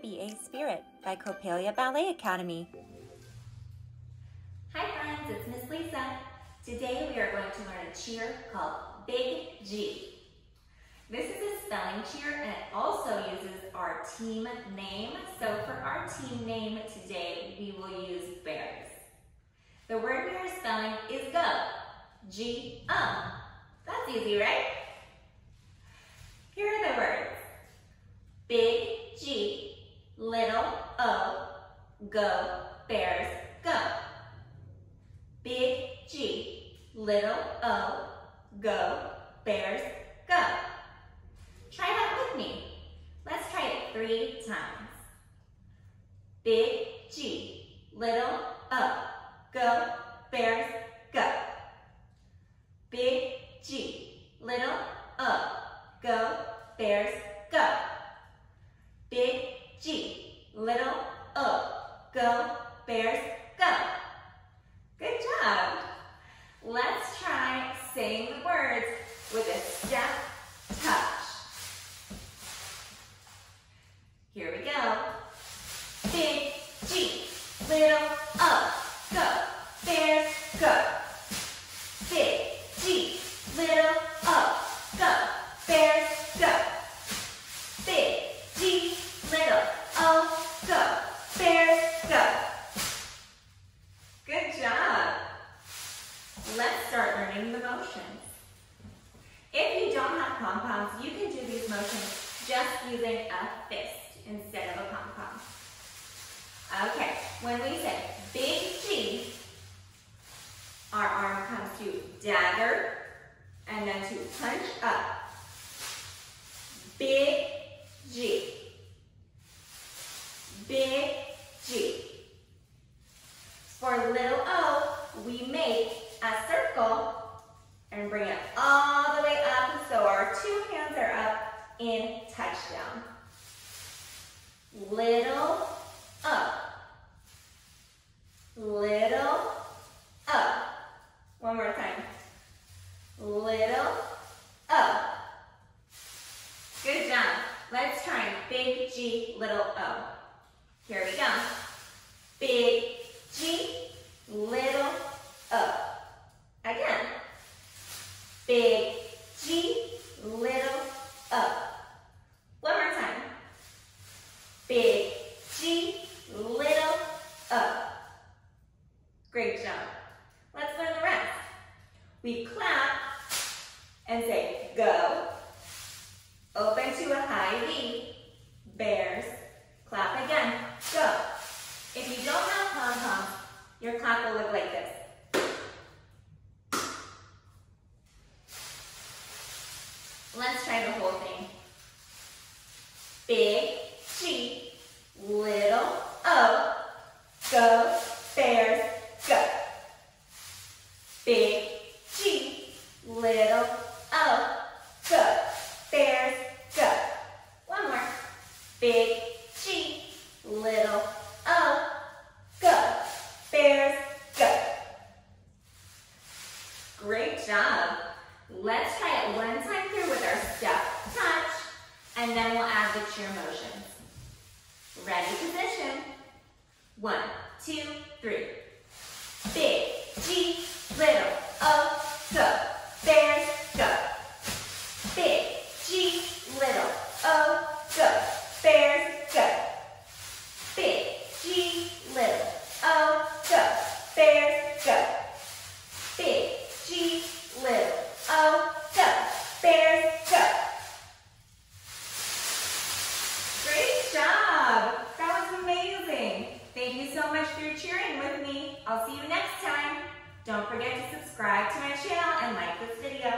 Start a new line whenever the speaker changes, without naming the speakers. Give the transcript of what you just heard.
Free BA Spirit by Coppelia Ballet Academy.
Hi friends, it's Miss Lisa. Today we are going to learn a cheer called Big G. This is a spelling cheer and it also uses our team name. So for our team name today, we will use bears. The word we are spelling is go. G-O. That's easy, right? Here are the words. Big G, little O, go, bears, go. Big G, little O, go, bears, go. Try that with me. Let's try it three times. Big G, little O, go, bears, go. Big G, little O, go, bears, go. Big G, little O, go. Good job. Let's try saying the words with a step touch. Here we go. Big G, little O, go, bears, go. Big G, little O, go, bears, go. Big G, little O, go, bears, go. Good job. Let's start learning the motions. If you don't have pom-poms, you can do these motions just using a fist instead of a pom-pom. Okay, when we say big G, our arm comes to dagger and then to punch up. Big G. Big G. For little o, we make a circle and bring it all the way up so our two hands are up in touchdown. Little up. Little up. One more time. Little up. Good job. Let's try big G, little O. Here we go. Big G, little O. Again. Big G, little O. One more time. Big G, little O. Great job. Let's learn the rest. We clap and say go. Open to a high V. Bears. Clap again. Go. If you don't have pom-poms, your clap will look like this. Let's try the whole thing. Big G, little O, go, bears, go. Big G, little O, go, bears, go. One more. Big G, little O, go, bears, go. Great job. Let's try it one time through with our step touch, and then we'll add the cheer motions. Ready, position. One, two, three. Big G, little O, go. Bears, go. Big G, little O, go. Bears, go. Big G, little O, go. Bears, go. Big G, little O, go. Bears, go. Great job. That was amazing. Thank you so much for cheering with me. I'll see you next time. Don't forget to subscribe to my channel and like this video.